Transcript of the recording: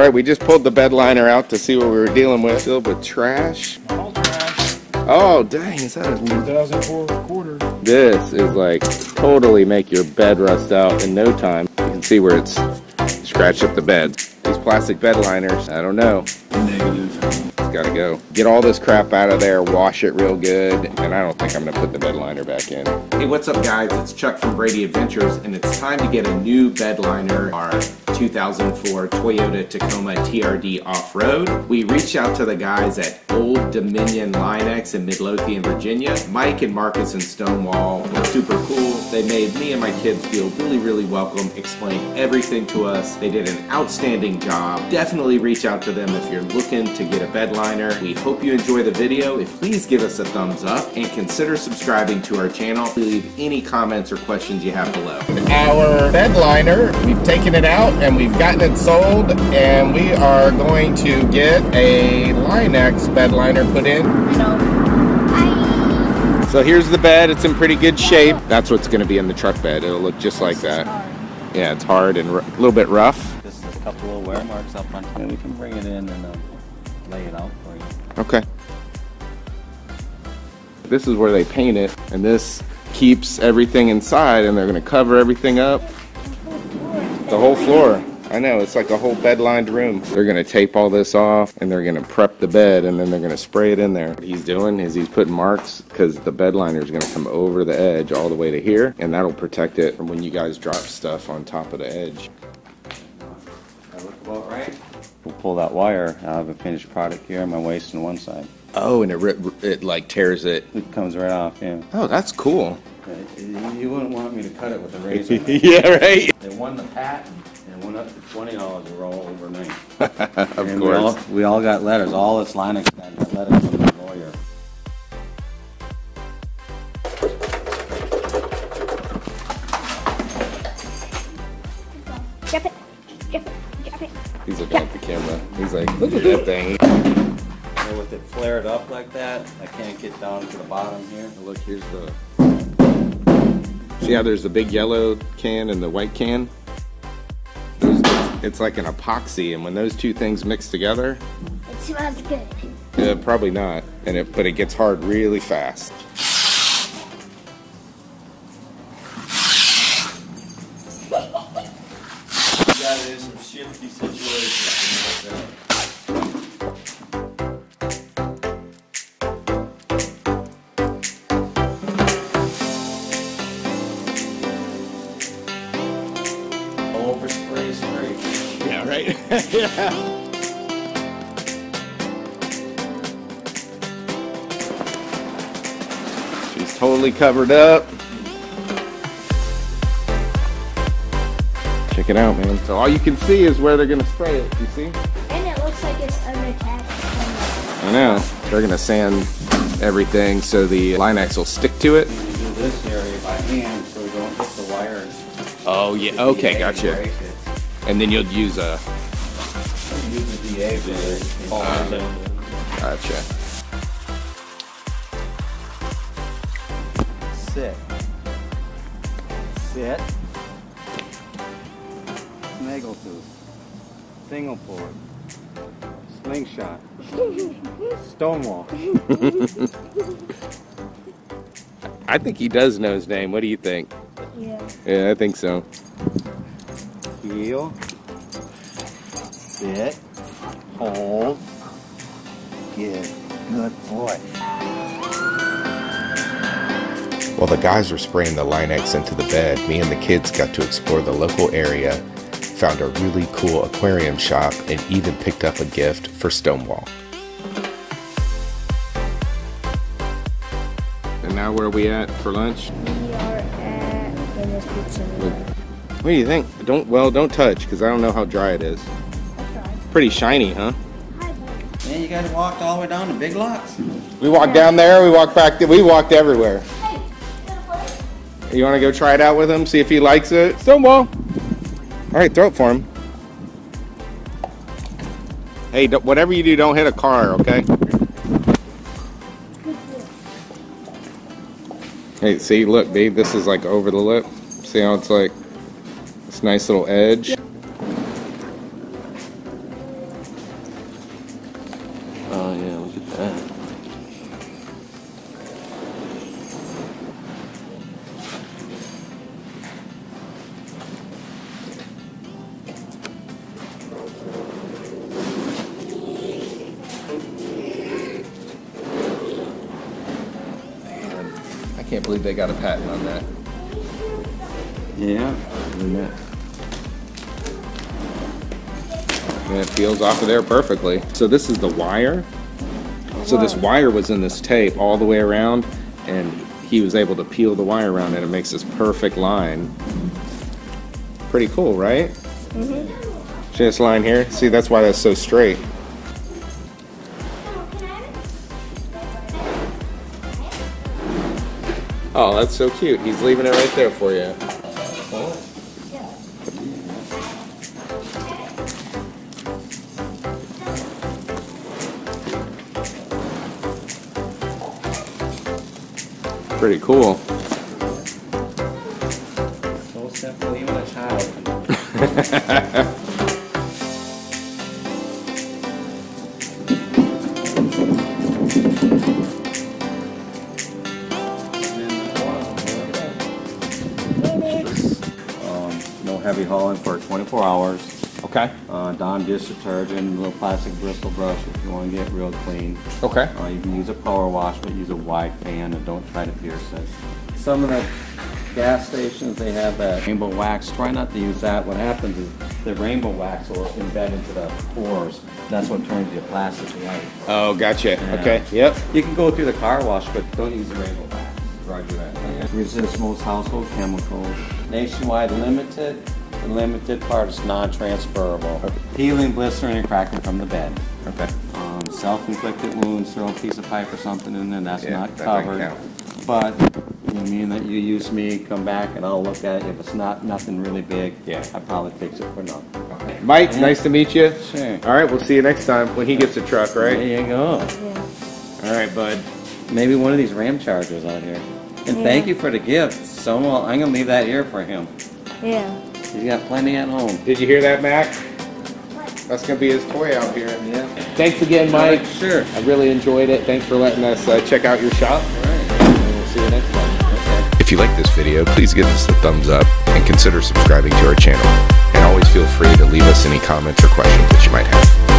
All right, we just pulled the bed liner out to see what we were dealing with. Filled with trash. All trash. Oh, dang, is that a 2004 quarter. This is like totally make your bed rust out in no time. You can see where it's scratched up the bed. These plastic bed liners, I don't know. Negative. Gotta go. Get all this crap out of there, wash it real good, and I don't think I'm gonna put the bed liner back in. Hey, what's up guys? It's Chuck from Brady Adventures, and it's time to get a new bed liner, our 2004 Toyota Tacoma TRD Off-Road. We reached out to the guys at Old Dominion Linex in Midlothian, Virginia. Mike and Marcus and Stonewall super cool. They made me and my kids feel really, really welcome, explained everything to us. They did an outstanding job. Definitely reach out to them if you're looking to get a bed liner. We hope you enjoy the video. If please give us a thumbs up and consider subscribing to our channel. Leave any comments or questions you have below. Our bed liner, we've taken it out and we've gotten it sold and we are going to get a Linex bed liner put in. So here's the bed. It's in pretty good shape. That's what's going to be in the truck bed. It'll look just like that. Yeah, it's hard and a little bit rough. Just a couple little wear marks up on we can bring it in and um, lay it out for you. Okay. This is where they paint it, and this keeps everything inside, and they're gonna cover everything up. The whole floor. I know, it's like a whole bed lined room. They're gonna tape all this off, and they're gonna prep the bed, and then they're gonna spray it in there. What he's doing is he's putting marks, because the bed liner is gonna come over the edge all the way to here, and that'll protect it from when you guys drop stuff on top of the edge. That look about right? We'll pull that wire. I'll have a finished product here on my waist on one side. Oh, and it, rip, it like tears it. It comes right off, yeah. Oh, that's cool. You wouldn't want me to cut it with a razor. yeah, right. They won the patent and went up to twenty dollars a roll overnight. of and we all, course. we all got letters. All this Linex guys got letters from the lawyer. Drop it. Drop it. Drop it. He's looking at the camera. He's like, look at that thing. And with it flared up like that, I can't get down to the bottom here. Look, here's the. See how there's the big yellow can and the white can? It's like an epoxy, and when those two things mix together, It smells good. uh, probably not. And it, but it gets hard really fast. You got it in some shifty situations. Overspray is free. Yeah, right. yeah. She's totally covered up. Check it out, man. So all you can see is where they're gonna spray it. You see? And it looks like it's unattached. I know. They're gonna sand everything so the Linex will stick to it. We do this area by hand Oh yeah. Okay, gotcha. And then you'll use a. Use the DA for. Uh, Gotcha. Sit. Sit. Snaggletooth. Single port. Slingshot. Stonewall. I think he does know his name. What do you think? Yeah. Yeah, I think so. Heel. Sit. Hold. Good. Good boy. While the guys were spraying the Linex into the bed, me and the kids got to explore the local area, found a really cool aquarium shop, and even picked up a gift for Stonewall. And now where are we at for lunch? What do you think? Don't well, don't touch because I don't know how dry it is. Pretty shiny, huh? Man, you guys walked all the way down to Big Lots? We walked down there. We walked back. We walked everywhere. You want to go try it out with him? See if he likes it. Stonewall. All right, throw it for him. Hey, whatever you do, don't hit a car, okay? Hey, see, look, babe, this is like over the lip. See how it's like this nice little edge? Oh yeah, look at that. I can't believe they got a patent on that. Yeah. That. And it peels off of there perfectly. So this is the wire. So this wire was in this tape all the way around, and he was able to peel the wire around, and it makes this perfect line. Pretty cool, right? Mm-hmm. See this line here? See, that's why that's so straight. Oh, that's so cute. He's leaving it right there for you. Pretty cool. So simple, even a child heavy hauling for 24 hours. Okay. Uh, Dawn dish detergent, little plastic bristle brush if you want to get real clean. Okay. Uh, you can use a power wash, but use a wide fan and don't try to pierce it. Some of the gas stations, they have that rainbow wax. Try not to use that. What happens is the rainbow wax will embed into the pores. That's what turns your plastic white. Oh, gotcha. Yeah. Okay. Yep. You can go through the car wash, but don't use the rainbow wax. Roger that. Resist most household chemicals. Nationwide limited. The limited part is non-transferable. Peeling, blistering, and cracking from the bed. Okay. Um, self-inflicted wounds, throw a piece of pipe or something in there, that's Yeah, not that covered. count. But, you know, mean that you use me, come back and I'll look at it. If it's not, nothing really big, Yeah. I probably fix it for nothing. Mike, Yeah. nice to meet you. Sure. All right, we'll see you next time when he gets a truck, There right? you go. Yeah. All right, bud. Maybe one of these Ram Chargers out here. And Yeah. thank you for the gift. So well, I'm gonna leave that here for him. Yeah. He's got plenty at home. Did you hear that, Mac? That's gonna be his toy out here. Yeah. Thanks again, Mike. Sure. I really enjoyed it. Thanks for letting us uh, check out your shop. All right. And we'll see you next time. Okay. If you like this video, please give us a thumbs up and consider subscribing to our channel. And always feel free to leave us any comments or questions that you might have.